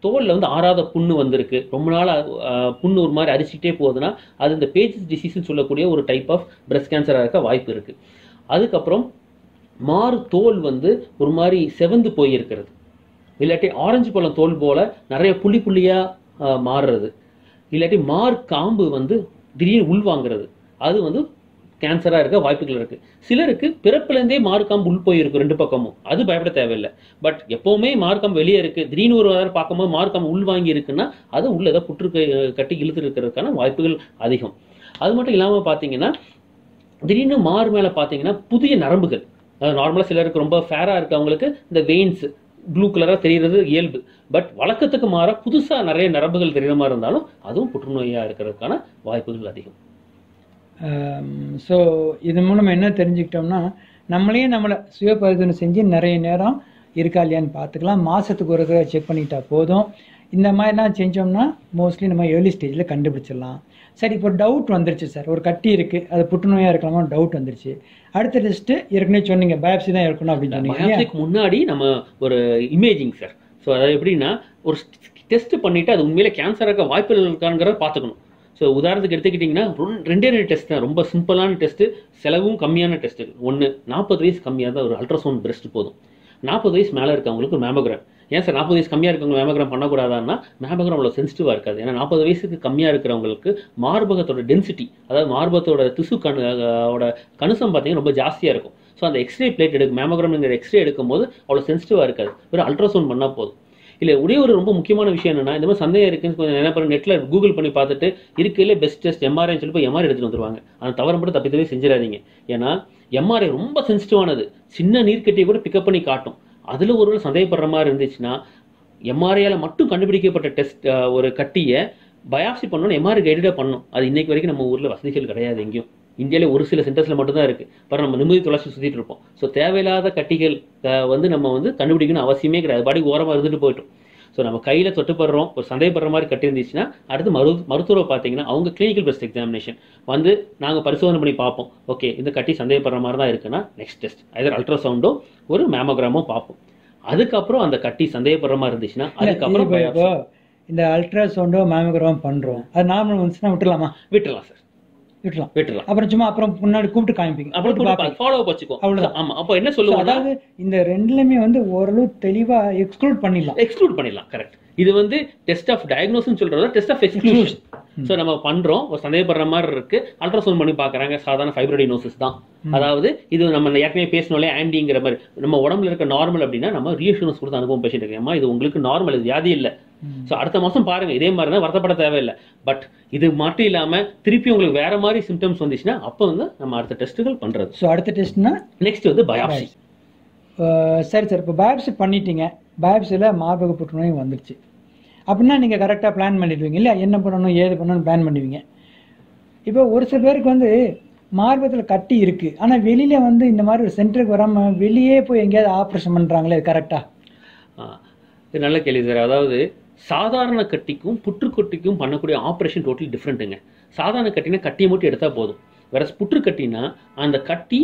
தோலில் வந்து ஆறாத புண்ணு வந்திருக்கு. ரொம்ப நாள் புண்ணு ஒரு மாதிரி அரிச்சிக்கிட்டே போகுதுன்னா அது இந்த பேஜஸ் டிசீஸ்னு சொல்லக்கூடிய ஒரு டைப் ஆஃப் பிரஸ்ட் கேன்சராக இருக்க வாய்ப்பு இருக்குது அதுக்கப்புறம் மாறு தோல் வந்து ஒரு மாதிரி செவந்து போயிருக்கிறது. இல்லாட்டி ஆரஞ்சு பழம் தோல் போல் நிறைய புள்ளி புள்ளியாக மாறுறது. இல்லாட்டி மார் காம்பு வந்து திடீர்னு உள்வாங்கிறது அது வந்து கேன்சராக இருக்க வாய்ப்புகள் இருக்கு. சிலருக்கு பிறப்புலேருந்தே மார்க்காம்பு உள் போயிருக்கும் ரெண்டு பக்கமும். அது பயப்பட தேவையில்லை. பட் எப்பவுமே மார்க்காம்பு வெளியே இருக்கு. திடீர்னு ஒரு வாரம் பார்க்கும்போது மார்க்காம்பு உள் வாங்கி இருக்குன்னா அது உள்ள ஏதோ புற்று கட்டி இழுத்து இருக்கிறதுக்கான வாய்ப்புகள் அதிகம். அது மட்டும் இல்லாமல் பார்த்தீங்கன்னா திடீர்னு மார் மேலே பார்த்தீங்கன்னா புதிய நரம்புகள். நார்மலாக சிலருக்கு ரொம்ப ஃபேராக இருக்கவங்களுக்கு இந்த வெயின்ஸ் ப்ளூ கலராக தெரிகிறது இயல்பு. பட் வழக்கத்துக்கு மாற புதுசாக நிறைய நரம்புகள் தெரிகிற மாதிரி இருந்தாலும் அதுவும் புற்றுநோயாக இருக்கிறதுக்கான வாய்ப்புகள் அதிகம். Um, ஸோ இது மூலம் என்ன தெரிஞ்சுக்கிட்டோம்னா நம்மளே நம்மளை சுய பரிசோதனை செஞ்சு நிறைய நேரம் இருக்கா இல்லையான்னு பார்த்துக்கலாம். மாதத்துக்கு ஒரு தடவை செக் பண்ணிட்டா போதும். இந்த மாதிரிலாம் செஞ்சோம்னா மோஸ்ட்லி நம்ம ஏர்லி ஸ்டேஜில் கண்டுபிடிச்சிடலாம். சரி இப்போ டவுட் வந்துருச்சு சார். ஒரு கட்டி இருக்குது அது புற்றுநோயாக இருக்கலாமா டவுட் வந்துருச்சு. அடுத்த டெஸ்ட்டு ஏற்கனவே சொன்னீங்க பயாப்சி தான் இருக்கணும் அப்படின்னு சொன்னீங்க முன்னாடி நம்ம ஒரு இமேஜிங் சார் ஸோ அது எப்படின்னா ஒரு டெஸ்ட் பண்ணிட்டு அது உண்மையிலே கேன்சர் இருக்க வாய்ப்புகள் இருக்காங்கிறத பார்த்துக்கணும். ஸோ உதாரணத்துக்கு எடுத்துக்கிட்டிங்கன்னா ரெண்டே ரெண்டு டெஸ்ட் தான். ரொம்ப சிம்பிளான டெஸ்ட் செலவும் கம்மியான டெஸ்ட் ஒன்று நாற்பது வயசு கம்மியாக தான் ஒரு அல்ட்ராசவுண்ட் பிரஸ்ட் போதும். நாற்பது வயசு மேலே இருக்கவங்களுக்கு ஒரு மேமோகிராம் ஏன் சார் நாற்பது வயசு கம்மியாக இருக்கவங்க மேமோகிராம் பண்ணக்கூடாதான்னா மேமோகிராம் அவ்வளோ சென்சிட்டிவாக இருக்காது. ஏன்னா நாற்பது வயசுக்கு கம்மியாக இருக்கிறவங்களுக்கு மார்பகத்தோட டென்சிட்டி அதாவது மார்பகத்தோட திசு கணு ஓட கணுசம் பார்த்தீங்கன்னா ரொம்ப ஜாஸ்தியாக இருக்கும். ஸோ அந்த எக்ஸ்ரே பிளேட் எடுக்க மேமோகிராம்ங்கிற எக்ஸ்ரே எடுக்கும்போது அவ்வளோ சென்சிட்டிவாக இருக்காது. வெறும் அல்ட்ராசவுண்ட் பண்ணால் போதும். இல்லை ஒரே ஒரு ரொம்ப முக்கியமான விஷயம் என்னன்னா இந்த மாதிரி சந்தேகம் இருக்குன்னு கொஞ்சம் என்ன பண்ண நெட்டில் கூகுள் பண்ணி பார்த்துட்டு இருக்கையிலே பெஸ்ட் டெஸ்ட் எம்ஆர்ஐன்னு சொல்லி போய் எம்ஆர் எடுத்துட்டு வந்துருவாங்க. அந்த தவறு மட்டும் தப்பித்தவே செஞ்சிடாதீங்க. ஏன்னா எம்ஆர்ஐ ரொம்ப சென்சிட்டிவானது சின்ன நீர்க்கட்டியை கூட பிக்கப் பண்ணி காட்டும். அதில் ஒருவேளை சந்தேகப்படுற மாதிரி இருந்துச்சுன்னா எம்ஆர்ஐயால் மட்டும் கண்டுபிடிக்கப்பட்ட டெஸ்ட் ஒரு கட்டியை பயாப்சி பண்ணணும் எம்ஆர்ஐ கைடடாக பண்ணணும். அது இன்னைக்கு வரைக்கும் நம்ம ஊரில் வசதிகள் கிடையாது எங்கேயும். இந்தியாவிலே ஒரு சில சென்டர்ஸில் மட்டும்தான் இருக்குது பாரு நம்ம நிம்மதி துளசி சுற்றிட்டு இருப்போம். ஸோ தேவையில்லாத கட்டிகள் வந்து நம்ம வந்து கண்டுபிடிக்கணும் அவசியமே கிடையாது. பாடிக்கு ஓரமாக இருந்துட்டு போயிட்டோம். ஸோ நம்ம கையில் தொட்டுப்படுறோம் ஒரு சந்தேகப்படுற மாதிரி கட்டி இருந்துச்சுன்னா அடுத்து மரு மருத்துவரை பார்த்தீங்கன்னா அவங்க கிளினிக்கல் பெஸ்ட் எக்ஸாமினேஷன் வந்து நாங்கள் பரிசோதனை பண்ணி பார்ப்போம். ஓகே இந்த கட்டி சந்தேகப்படுற மாதிரி தான் இருக்குன்னா நெக்ஸ்ட் டெஸ்ட் either அல்ட்ராசவுண்டோ ஒரு மேமோகிராமோ பார்ப்போம். அதுக்கப்புறம் அந்த கட்டி சந்தேகப்படுற மாதிரி இருந்துச்சுன்னா அதுக்கப்புறம் இந்த அல்ட்ராசவுண்டோ மேமோகிராம் பண்ணுறோம் அது நார்மல் வந்துச்சுன்னா விட்டுலாமா விட்டுறலாம் சார் விட்டுலாம் விட்டுறலாம். அப்புறம் சும்மா அப்புறம் முன்னாடி கூப்பிட்டு காமிப்பீங்க. அப்புறம். ஃபாலோ வச்சுக்கோ அவ்வளவுதான். ஆமா அப்போ என்ன So, சொல்லுவோம்னா அதாவது இந்த ரெண்டுலயுமே வந்து ஓரளவு தெளிவா எக்ஸ்க்ளூட் பண்ணிடலாம். எக்ஸ்க்ளூட் பண்ணிடலாம் கரெக்ட் இது வந்து டெஸ்ட் ஆஃப் டயக்னோஸ்னு சொல்றத டெஸ்ட் ஆஃப் எக்ஸ்க்ளூஷன் ஸோ நம்ம பண்றோம். ஒரு சந்தேகப்படுற மாதிரி இருக்கு. அல்ட்ராசவுண்ட் பண்ணி பார்க்கறாங்க. சாதாரண ஃபைப்ரோடினோசிஸ் தான். அதாவது இது நம்ம ஏற்கனவே பேசினோலே ஆன்டிங்கிற மாதிரி. நம்ம உடம்புல இருக்க நார்மல் அப்படின்னா நம்ம ரீஅஷூரன்ஸ் கொடுத்து அனுபவம் பேசிட்டு இருக்கேன் இது உங்களுக்கு நார்மல் இது வியாதி இல்லை. ஸோ அடுத்த மாசம் பாருங்க இதே மாதிரி தான் வருத்தப்பட தேவையில்லை. பட் இது மட்டும் இல்லாம திருப்பி உங்களுக்கு வேற மாதிரி சிம்டம்ஸ் வந்துச்சுன்னா அப்போ வந்து நம்ம அடுத்த டெஸ்ட்டுகள் பண்றது. ஸோ அடுத்த டெஸ்ட்னா நெக்ஸ்ட் வந்து பயாப்சி சரி சார் இப்போ பயாப்சி பண்ணிட்டீங்க. பயாப்சியில் மார்பக புற்றுநோய் வந்துருச்சு. அப்படின்னா நீங்கள் கரெக்டாக பிளான் பண்ணிடுவீங்க. இல்லையா என்ன பண்ணணும் ஏது பண்ணணும்னு பிளான் பண்ணுவீங்க. இப்போ ஒரு சில பேருக்கு வந்து மார்பகத்தில் கட்டி இருக்கு. ஆனா வெளியில வந்து இந்த மாதிரி ஒரு சென்டருக்கு வராம வெளியே போய் எங்கேயாவது ஆப்ரேஷன் பண்றாங்களே கரெக்டா ஆ, இது நல்ல கேள்வி சார். அதாவது சாதாரண கட்டிக்கும் புற்றுக்கட்டிக்கும் பண்ணக்கூடிய ஆப்ரேஷன் டோட்டலி டிஃப்ரெண்ட்டுங்க சாதாரண கட்டினா கட்டியை மட்டும் எடுத்தால் போதும். வேற புற்று கட்டினா அந்த கட்டி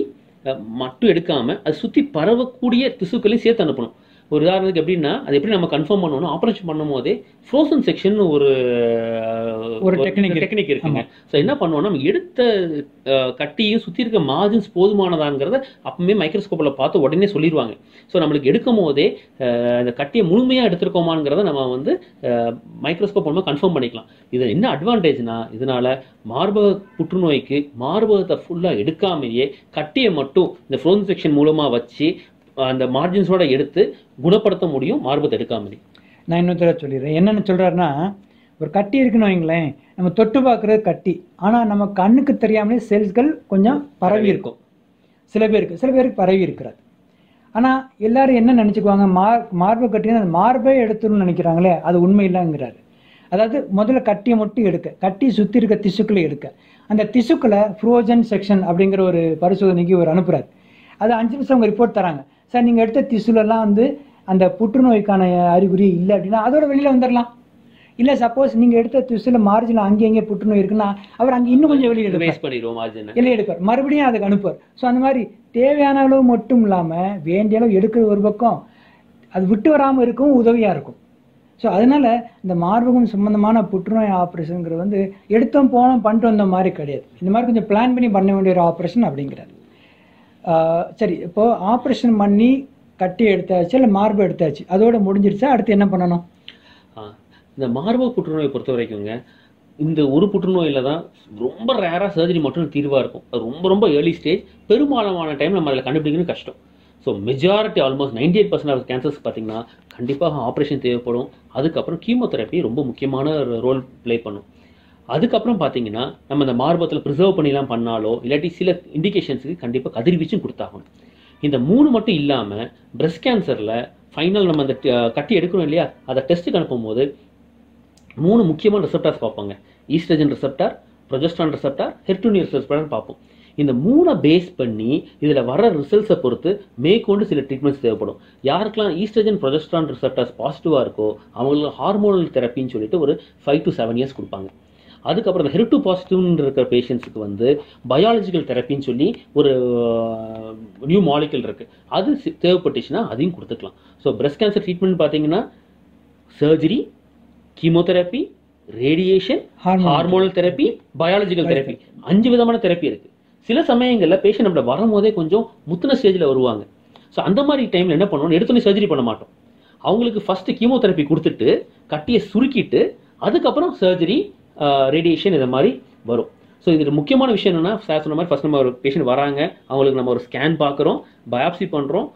மட்டும் எடுக்காமல் அது சுற்றி பரவக்கூடிய திசுக்களையும் சேர்த்து அனுப்பணும். ஒரு உதாரணத்துக்கு எப்படின்னா அது எப்படி நம்ம கன்ஃபார்ம் பண்ணணும் ஆப்ரேஷன் பண்ணும் போதே ஃப்ரோசன் செக்ஷன் ஒரு ஒரு இருக்கு. டெக்னிக் இருக்குங்க. ஸோ என்ன பண்ணுவோம்னா நம்ம எடுத்த கட்டியும் சுற்றி இருக்க மார்ஜின்ஸ் போதுமானதாங்கிறத அப்பவுமே மைக்ரோஸ்கோப்பில் பார்த்து உடனே சொல்லிடுவாங்க ஸோ நம்மளுக்கு எடுக்கும் போதே அஹ், இந்த கட்டியை முழுமையாக எடுத்திருக்கோமாங்கிறத நம்ம வந்து மைக்ரோஸ்கோப் மூலமாக கன்ஃபார்ம் பண்ணிக்கலாம். இது என்ன அட்வான்டேஜ்னா இதனால மார்பக புற்றுநோய்க்கு மார்பகத்தை ஃபுல்லாக எடுக்காமலேயே கட்டியை மட்டும் இந்த ஃப்ரோசன் செக்ஷன் மூலமாக வச்சு அந்த மார்ஜின்ஸோட எடுத்து குணப்படுத்த முடியும் மார்பகத்தை எடுக்காமலே நான் இன்னொரு தடவை சொல்லிடுறேன். என்னன்னு சொல்றாருன்னா ஒரு கட்டி இருக்குன்னு வைங்களேன் நம்ம தொட்டு பார்க்குறது கட்டி. ஆனா நம்ம கண்ணுக்கு தெரியாமலே செல்ஸ்கள் கொஞ்சம் பரவி இருக்கும். சில பேருக்கு சில பேருக்கு பரவி இருக்கிறது. ஆனா எல்லாரும் என்ன நினைச்சுக்குவாங்க? மார் மார்பை கட்டினா அந்த மார்பே எடுத்துருன்னு நினைக்கிறாங்களே அது உண்மை இல்லைங்கிறாரு அதாவது முதல்ல கட்டியை மட்டும் எடுக்க கட்டி சுத்தி இருக்க திசுக்களை எடுக்க. அந்த திசுக்களை ஃப்ரோஜன் செக்ஷன் அப்படிங்கிற ஒரு பரிசோதனைக்கு ஒரு அனுப்புறாரு. அது அஞ்சு நிமிஷம் அவங்க ரிப்போர்ட் தராங்க. சார் நீங்க எடுத்த திசுலெல்லாம் வந்து அந்த புற்றுநோய்க்கான அறிகுறி இல்லை அப்படின்னா அதோட வெளியில வந்துடலாம் இல்ல சப்போஸ் நீங்க எடுத்த திசுல மார்ஜின் அங்கே எங்கே புற்றுநோய் இருக்குன்னா அவர் அங்க இன்னும் கொஞ்சம் வெளியே எடுப்பார். இல்லை எடுப்பார். மறுபடியும் அதுக்கு அனுப்புவார். ஸோ அந்த மாதிரி தேவையான அளவு மட்டும் இல்லாம வேண்டிய அளவு எடுக்கிறது ஒரு பக்கம் அது விட்டு வராம இருக்கும் உதவியா இருக்கும். ஸோ அதனால இந்த மார்பகம் சம்பந்தமான புற்றுநோய் ஆப்ரேஷனுங்கிறது வந்து எடுத்தோம் போனோம் பண்ணிட்டு வந்த மாதிரி கிடையாது. இந்த மாதிரி கொஞ்சம் பிளான் பண்ணி பண்ண வேண்டிய ஒரு ஆப்ரேஷன் அப்படிங்கிறாரு. ஆஹ் சரி இப்போ ஆப்ரேஷன் பண்ணி கட்டி எடுத்தாச்சு இல்லை மார்பு எடுத்தாச்சு. அதோட முடிஞ்சிருச்சா? அடுத்து என்ன பண்ணணும்? இந்த மார்பக புற்றுநோயை பொறுத்த வரைக்குங்க இந்த ஒரு புற்றுநோயில் தான் ரொம்ப ரேராக சர்ஜரி மட்டும் தீர்வாக இருக்கும். அது ரொம்ப ரொம்ப ஏர்லி ஸ்டேஜ் பெரும்பாலான டைம் நம்ம அதில் கண்டுபிடிக்கணும் கஷ்டம். So majority almost ninety eight percent of cancers பார்த்தீங்கன்னா கண்டிப்பாக ஆப்ரேஷன் தேவைப்படும். அதுக்கப்புறம் கீமோதெரப்பி ரொம்ப முக்கியமான ரோல் ப்ளே பண்ணும். அதுக்கப்புறம் பார்த்தீங்கன்னா நம்ம இந்த மார்பகத்தில் ப்ரிசர்வ் பண்ணிலாம் பண்ணாலோ இல்லாட்டி சில இண்டிகேஷன்ஸுக்கு கண்டிப்பாக கதிர்வீச்சும் கொடுத்தாகணும். இந்த மூணு மட்டும் இல்லாமல் பிரஸ்ட் கேன்சரில் ஃபைனல் நம்ம அந்த கட்டி எடுக்கணும் இல்லையா? அதை டெஸ்ட்டுக்கு அனுப்பும்போது மூணு முக்கியமான ரிசெப்டார்ஸ் பார்ப்பாங்க. ஈஸ்ட்ரஜன் ரிசெப்டார் ப்ரொஜெஸ்ட்ரான் ரிசெப்டார் ஹெர்டூனியர் ரிசெப்டார் பார்ப்போம். இந்த மூணை பேஸ் பண்ணி இதில் வர ரிசல்ட்ஸை பொறுத்து மேற்கொண்டு சில ட்ரீட்மெண்ட்ஸ் தேவைப்படும். யாருக்கெல்லாம் ஈஸ்ட்ரஜன் ப்ரொஜெஸ்ட்ரான் ரிசெப்டார்ஸ் பாசிட்டிவாக இருக்கோ அவங்களுக்கு ஹார்மோனல் தெரப்பின்னு சொல்லிட்டு ஒரு ஃபைவ் டு செவன் இயர்ஸ் கொடுப்பாங்க. அதுக்கப்புறம் ஹெரிட்டு பாசிட்டிவ்னு இருக்கிற பேஷண்ட்ஸுக்கு வந்து பயாலஜிக்கல் தெரப்பின்னு சொல்லி ஒரு நியூ மாலிக்கல் இருக்குது அது தேவைப்பட்டுச்சுன்னா அதையும் கொடுத்துக்கலாம். ஸோ பிரஸ்ட் கேன்சர் ட்ரீட்மெண்ட் பார்த்தீங்கன்னா surgery chemotherapy radiation hormonal therapy biological therapy அஞ்சு விதமான தெரப்பி இருக்கு. சில சமயங்களில் பேஷண்ட் நம்மள வரும்போதே கொஞ்சம் முத்தின ஸ்டேஜில் வருவாங்க. ஸோ அந்த மாதிரி டைமில் என்ன பண்ணுவோம் எடுத்தோன்னே சர்ஜரி பண்ண மாட்டோம். அவங்களுக்கு ஃபர்ஸ்ட் கீமோதெரப்பி கொடுத்துட்டு கட்டியை சுருக்கிட்டு அதுக்கப்புறம் சர்ஜரி ரேடியேஷன் இதை மாதிரி வரும். ஸோ இதில் முக்கியமான விஷயம் என்னென்னா சார் சொன்ன மாதிரி ஃபஸ்ட் நம்ம ஒரு பேஷண்ட் வராங்க அவங்களுக்கு நம்ம ஒரு ஸ்கேன் பார்க்குறோம் பயாப்சி பண்ணுறோம்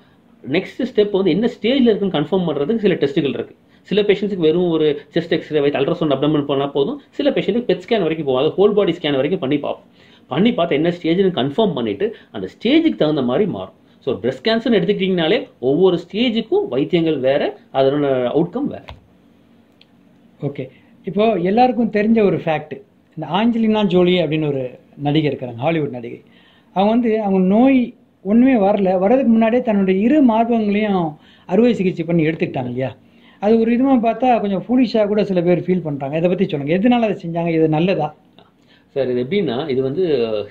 நெக்ஸ்ட் ஸ்டெப் வந்து என்ன ஸ்டேஜில் இருக்குன்னு கன்ஃபார்ம் பண்ணுறதுக்கு சில டெஸ்ட்டுகள் இருக்குது சில பேஷண்ட்ஸுக்கு வெறும் ஒரு செஸ்ட் எக்ஸ்ரே வைத்து அல்ட்ராசவுண்ட் அப்டமன் பண்ணால் போதும். சில பேஷண்ட்டுக்கு பெட் ஸ்கேன் வரைக்கும் போகும் அது ஹோல் பாடி ஸ்கேன் வரைக்கும் பண்ணி பார்ப்போம். பண்ணி பார்த்து என்ன ஸ்டேஜ்னு கன்ஃபார்ம் பண்ணிவிட்டு அந்த ஸ்டேஜுக்கு தகுந்த மாதிரி மாறும். ஸோ பிரஸ்ட் கேன்சர்னு எடுத்துக்கிட்டிங்கனாலே ஒவ்வொரு ஸ்டேஜுக்கும் வைத்தியங்கள் வேறு அதனோட அவுட்கம் வேறு. ஓகே இப்போ எல்லாருக்கும் தெரிஞ்ச ஒரு ஃபேக்ட் இந்த ஆஞ்சலினா ஜோலி அப்படின்னு ஒரு நடிகை இருக்கிறாங்க ஹாலிவுட் நடிகை. அவங்க வந்து அவங்க நோய் ஒன்றுமே வரல. வர்றதுக்கு முன்னாடியே தன்னுடைய இரு மார்பங்களையும் அறுவை சிகிச்சை பண்ணி எடுத்துக்கிட்டாங்க இல்லையா? அது ஒரு விதமாக பார்த்தா கொஞ்சம் ஃபூலிஷாக கூட சில பேர் ஃபீல் பண்ணுறாங்க இதை பற்றி சொல்லுங்கள் எதனால அதை செஞ்சாங்க? இது நல்லதா? சார் இது எப்படின்னா இது வந்து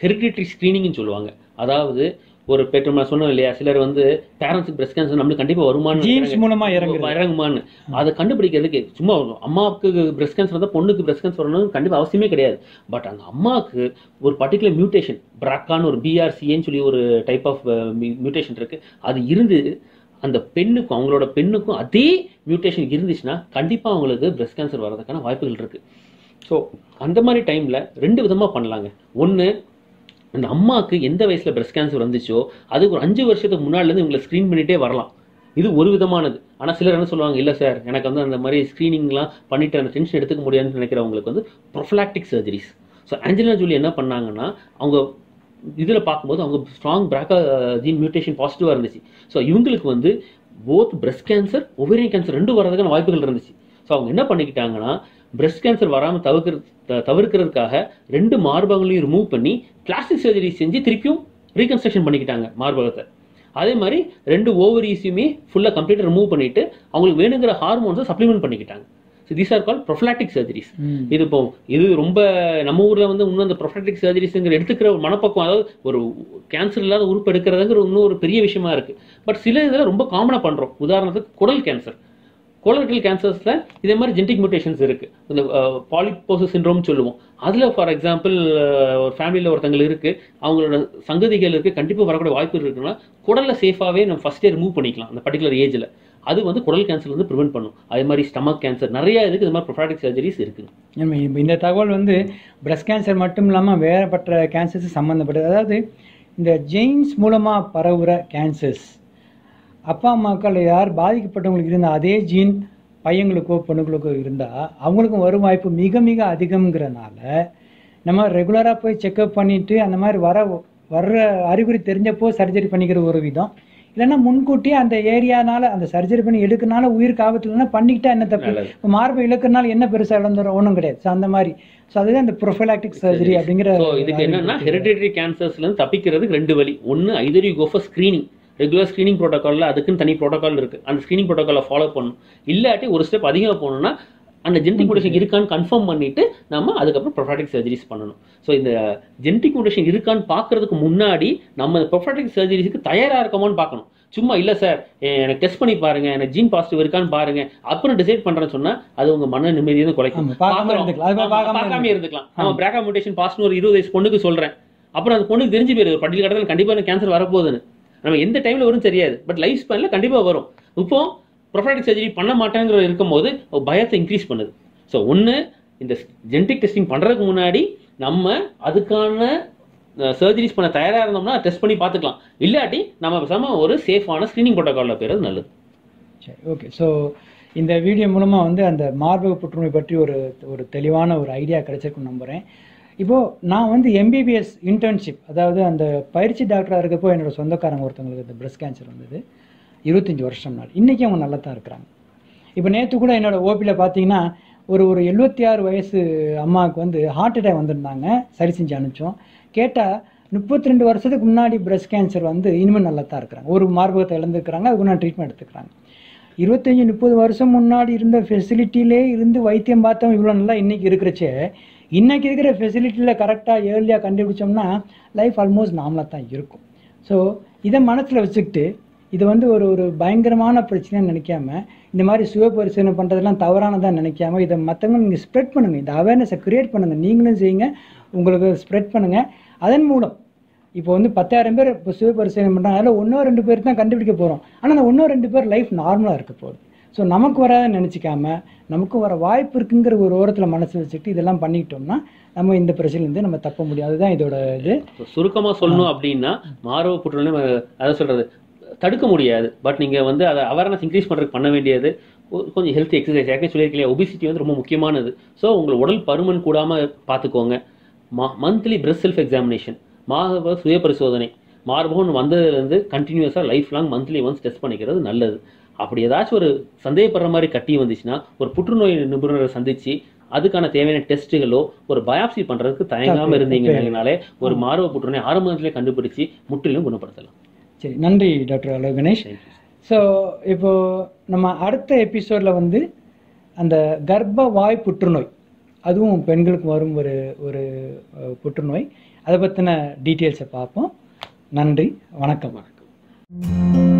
ஹெரிடிட்ரி ஸ்க்ரீனிங்னு சொல்லுவாங்க. அதாவது ஒரு பெற்று சொன்னோம் இல்லையா? சிலர் வந்து பேரண்ட்ஸுக்கு பிரஸ்ட் கேன்சர் நம்மளுக்கு கண்டிப்பா வருமானு ஜீன்ஸ். மூலமா இறங்குறது இறங்குமான்னு. அதை கண்டுபிடிக்கிறதுக்கு சும்மா ஒரு அம்மாவுக்கு பிரஸ்ட் கேன்சர் வந்தால் பொண்ணுக்கு பிரஸ்ட் கேன்சர் வரணும் கண்டிப்பாக அவசியமே கிடையாது. பட் அந்த அம்மாவுக்கு ஒரு பர்டிகுலர் மியூட்டேஷன் பிராக்கான்னு ஒரு பிஆர்சிஏன்னு சொல்லி ஒரு டைப் ஆஃப் மியூட்டேஷன் இருக்கு. அது இருந்து அந்த பெண்ணுக்கும் அவங்களோட பெண்ணுக்கும் அதே மியூட்டேஷன் இருந்துச்சுன்னா கண்டிப்பாக அவங்களுக்கு பிரஸ்ட் கேன்சர் வர்றதுக்கான வாய்ப்புகள் இருக்கு. ஸோ அந்த மாதிரி டைமில் ரெண்டு விதமாக பண்ணலாங்க. ஒன்று அந்த அம்மாவுக்கு எந்த வயசில் பிரஸ்ட் கேன்சர் வந்துச்சோ அதுக்கு ஒரு அஞ்சு வருஷத்துக்கு முன்னாடிலேருந்து இவங்களை ஸ்க்ரீன் பண்ணிகிட்டே வரலாம். இது ஒரு விதமானது. ஆனால் சிலர் என்ன சொல்லுவாங்க இல்லை சார் எனக்கு வந்து அந்த மாதிரி ஸ்க்ரீனிங்லாம் பண்ணிட்டு அந்த டென்ஷன் எடுத்துக்க முடியாதுன்னு நினைக்கிறவங்களுக்கு வந்து prophylactic surgeries so Angelina Jolie என்ன பண்ணாங்கன்னா அவங்க இதில் பார்க்கும்போது அவங்க ஸ்ட்ராங் பிராக்கா ஜீன் மியூட்டேஷன் பாசிட்டிவாக இருந்துச்சு. ஸோ இவங்களுக்கு வந்து both breast cancer ovarian cancer ரெண்டும் வர்றதுக்கான வாய்ப்புகள் இருந்துச்சு. ஸோ அவங்க என்ன பண்ணிக்கிட்டாங்கன்னா பிரஸ்ட் கேன்சர் வராமல் தவிர்க்கிற தவிர்க்கிறதுக்காக ரெண்டு மார்பகங்களையும் ரிமூவ் பண்ணி பிளாஸ்டிக் சர்ஜரி செஞ்சு திருப்பியும் ரீகன்ஸ்ட்ரக்ஷன் பண்ணிக்கிட்டாங்க மார்பகத்தை. அதே மாதிரி ரெண்டு ஓவரீஸையுமே ஃபுல்லாக கம்ப்ளீட்டாக ரிமூவ் பண்ணிட்டு அவங்களுக்கு வேணுங்கிற ஹார்மோன்ஸை சப்ளிமெண்ட் பண்ணிக்கிட்டாங்க. So these are call prophylactic surgeries. இது இப்போ இது ரொம்ப நம்ம ஊர்ல வந்து இன்னும் அந்த ப்ரொஃபலாட்டிக் சர்ஜரிஸ்ங்கிற எடுத்துக்கிற ஒரு மனப்பக்குவம் அதாவது ஒரு கேன்சர் இல்லாத உறுப்பு எடுக்கிறதுங்கிற இன்னும் ஒரு பெரிய விஷயமா இருக்கு. பட் சில இதில் ரொம்ப காமனாக பண்றோம். உதாரணத்துக்கு குடல் கேன்சர் கோலரட்டல் கேன்சர்ஸில் இதே மாதிரி ஜெனடிக் மியூட்டேஷன்ஸ் இருக்குது இந்த பாலிபோசஸ் சின்ரோம் சொல்லுவோம். அதில் ஃபார் எக்ஸாம்பிள் ஒரு ஃபேமிலியில் ஒருத்தங்களுக்கு இருக்குது அவங்களோட சங்கதிகள் இருக்குது கண்டிப்பாக வரக்கூடிய வாய்ப்பு இருக்குன்னா குடலை சேஃபாகவே நம்ம ஃபர்ஸ்டே ரிமூவ் பண்ணிக்கலாம் அந்த பர்டிகுலர் ஏஜில் அது வந்து குடல் கேன்சர் வந்து ப்ரிவென்ட் பண்ணும். அதே மாதிரி ஸ்டமக் கேன்சர் நிறைய இதுக்கு இது மாதிரி ப்ரொஃபாட்டிக் சர்ஜரிஸ் இருக்குது. இந்த தகவல் வந்து பிரஸ்ட் கேன்சர் மட்டும் இல்லாமல் வேறுபட்ட கேன்சர்ஸ் சம்மந்தப்பட்டது அதாவது இந்த ஜெயின்ஸ் மூலமாக பரவுகிற கேன்சர்ஸ் அப்பா அம்மாக்கள் யார் பாதிக்கப்பட்டவங்களுக்கு இருந்த அதே ஜீன் பையங்களுக்கோ பொண்ணுங்களுக்கோ இருந்தால் அவங்களுக்கும் வரும் வாய்ப்பு மிக மிக அதிகம்ங்கிறனால நம்ம ரெகுலராக போய் செக்அப் பண்ணிட்டு அந்த மாதிரி வர வர்ற அறிகுறி தெரிஞ்சப்போ சர்ஜரி பண்ணிக்கிற ஒரு விதம். இல்லைன்னா முன்கூட்டியே அந்த ஏரியானால அந்த சர்ஜரி பண்ணி எடுக்கனால உயிருக்கு ஆபத்து இல்லைன்னா பண்ணிக்கிட்டா என்ன தப்பு. இப்போ மார்பை இழக்கிறனால என்ன பெருசா இழந்துரும்? ஒன்றும் கிடையாது. ஸோ அந்த மாதிரி. ஸோ அதுதான் இந்த ப்ரொஃபலாக்டிக் சர்ஜரி அப்படிங்கிற இதுக்கு என்னன்னா ஹெரிடேட்டரி கேன்சர்ஸ்ல இருந்து தப்பிக்கிறதுக்கு ரெண்டு வழி. ஒன்னு either you go for screening regular screening ப்ரோட்டோகால்ல அதுக்குன்னு தனி ப்ரோட்டோகால் இருக்கு. அந்த ஸ்கிரீனிங் ப்ரோட்டோகாலை ஃபாலோ பண்ணணும் இல்லாட்டி ஒரு ஸ்டெப் அதிகமாக போகணும்னா அந்த ஜெனடிக் முடேஷன் இருக்கான்னு கன்ஃபார்ம் பண்ணிட்டு நம்ம அதுக்கப்புறம் ப்ரொஃபாட்டிக் சர்ஜரிஸ் பண்ணணும். ஸோ இந்த ஜெனடிக் முடேஷன் இருக்கான்னு பார்க்கறதுக்கு முன்னாடி நம்ம ப்ரொஃபாட்டிக் சர்ஜரிஸ்க்கு தயாரா இருக்கோமான்னு பார்க்கணும் சும்மா இல்ல சார் எனக்கு டெஸ்ட் பண்ணி பாருங்க எனக்கு ஜீன் பாசிட்டிவ் இருக்கான்னு பாருங்க அப்புறம் டிசைட் பண்றேன்னு சொன்னா அது உங்க மன நிம்மதியை தான் குலைக்கும். ஆமா, பார்க்காம. இருந்துக்கலாம். நம்ம பிராக்கா முட்டேஷன் பாஸ்ட்னு ஒரு இருபது வயசு பொண்ணுக்கு சொல்றேன். அப்புறம் அந்த பொண்ணுக்கு தெரிஞ்சு போயிரு பட்டியல் கடத்தில் கண்டிப்பா எனக்கு கேன்சர் வரப்போகுதுன்னு. நம்ம எந்த டைம்ல வரும் தெரியாது. பட் லைஃப் ஸ்பேன்ல கண்டிப்பா வரும். இப்போ ப்ரொஃபைட்டிக் சர்ஜரி பண்ண மாட்டேங்கிற இருக்கும்போது பயத்தை இன்க்ரீஸ் பண்ணுது. ஸோ ஒன்று இந்த ஜெனடிக் டெஸ்டிங் பண்ணுறதுக்கு முன்னாடி நம்ம அதுக்கான சர்ஜரிஸ் பண்ண தயாராக இருந்தோம்னா டெஸ்ட் பண்ணி பார்த்துக்கலாம். இல்லாட்டி நம்ம சம ஒரு சேஃபான ஸ்க்ரீனிங் ப்ரோட்டோக்காலில் போயிறது நல்லது. சரி ஓகே ஸோ இந்த வீடியோ மூலமாக வந்து அந்த மார்பக புற்றுநோய் பற்றி ஒரு ஒரு தெளிவான ஒரு ஐடியா கிடைச்சிருக்குன்னு நம்புகிறேன் இப்போது நான் வந்து எம்பிபிஎஸ் இன்டர்ன்ஷிப் அதாவது அந்த பயிற்சி டாக்டராக இருக்கப்போ என்னோடய சொந்தக்காரங்க ஒருத்தவங்களுக்கு இந்த பிரஸ்ட் கேன்சர் வந்தது. இருபத்தஞ்சி வருஷம் நாள் இன்றைக்கி அவங்க நல்லா தான் இருக்கிறாங்க. இப்போ நேற்று கூட என்னோடய ஓபியில் பார்த்தீங்கன்னா ஒரு ஒரு எழுபத்தி ஆறு வயசு அம்மாவுக்கு வந்து ஹார்ட் அட்டாக் வந்திருந்தாங்க. சரி செஞ்சு அனுப்பிச்சோம். கேட்டால் முப்பத்தி ரெண்டு வருஷத்துக்கு முன்னாடி பிரஸ்ட் கேன்சர் வந்து இனிமேல் நல்லா தான் இருக்கிறாங்க. ஒரு மார்பகத்தை இழந்துருக்குறாங்க அதுக்கு நான் ட்ரீட்மெண்ட் எடுத்துக்கிறாங்க. இருபத்தஞ்சி முப்பது வருஷம் முன்னாடி இருந்த ஃபெசிலிட்டிலே இருந்து வைத்தியம் பார்த்தவங்க இவ்வளோ நல்லா இன்னைக்கு இருக்கிறச்சே இன்றைக்கி இருக்கிற ஃபெசிலிட்டியில் கரெக்டாக ஏர்லியாக கண்டுபிடிச்சோம்னா லைஃப் ஆல்மோஸ்ட் நார்மலாக தான் இருக்கும். ஸோ இதை மனசில் வச்சுக்கிட்டு இது வந்து ஒரு ஒரு பயங்கரமான பிரச்சனைன்னு நினைக்காம இந்த மாதிரி சுய பரிசீலனை பண்ணுறதெல்லாம் தவறானதாக நினைக்காம இதை மற்றவங்க நீங்கள் ஸ்ப்ரெட் பண்ணுங்கள் இந்த அவேர்னஸை க்ரியேட் பண்ணுங்கள் நீங்களும் செய்யுங்க. உங்களுக்கு ஸ்ப்ரெட் பண்ணுங்கள் அதன் மூலம் இப்போ வந்து பத்தாயிரம் பேர் இப்போ சுய பரிசீலனை பண்ணுறாங்க அதில் ஒன்றோ ரெண்டு பேர் தான் கண்டுபிடிக்க போகிறோம் ஆனால் அந்த ஒன்றோ ரெண்டு பேர் லைஃப் நார்மலாக இருக்க போகுது. ஸோ நமக்கு வராதுன்னு நினச்சிக்காம நமக்கு வர வாய்ப்பு இருக்குங்கிற ஒரு ஓரத்தில் மனசு வச்சுட்டு இதெல்லாம் பண்ணிக்கிட்டோம்னா நம்ம இந்த பிரச்சனைலேருந்து நம்ம தப்ப முடியும். அதுதான் இதோட இது. சுருக்கமாக சொல்லணும் அப்படின்னா மார்பக புற்றுநோய் அதை சொல்கிறது தடுக்க முடியாது. பட் நீங்கள் வந்து அதை அவேர்னஸ் இன்க்ரீஸ் பண்ணுறதுக்கு பண்ண வேண்டியது ஒரு கொஞ்சம் ஹெல்த் எக்ஸசைஸ் ஏற்கனவே சொல்லியிருக்கீங்க ஒபிசிட்டி வந்து ரொம்ப முக்கியமானது. ஸோ உங்கள் உடல் பருமன் கூடாமல் பார்த்துக்கோங்க. மந்த்லி பிரஸ்ட் செல்ஃப் எக்ஸாமினேஷன் மாத சுய பரிசோதனை மார்பகம் வந்ததுலேருந்து கண்டினியூஸாக life long monthly once test பண்ணிக்கிறது நல்லது. அப்படி ஏதாச்சும் ஒரு சந்தேகப்படுற மாதிரி கட்டி வந்துச்சுன்னா ஒரு புற்றுநோய் நிபுணரை சந்திச்சு அதுக்கான தேவையான டெஸ்ட்டுகளோ ஒரு பயாப்சி பண்றதுக்கு தயங்காம இருந்தீங்கனாலே ஒரு மார்பக புற்றுநோய் ஆரம்பத்திலே கண்டுபிடிச்சு முற்றிலும் குணப்படுத்தலாம். சரி நன்றி டாக்டர் அலோ கணேஷ். ஸோ இப்போ நம்ம அடுத்த எபிசோடில் வந்து அந்த கர்ப்ப வாய் புற்றுநோய் அதுவும் பெண்களுக்கு வரும் ஒரு ஒரு புற்றுநோய் அதை பற்றின டீட்டெயில்ஸை பார்ப்போம். நன்றி வணக்கம். வணக்கம்.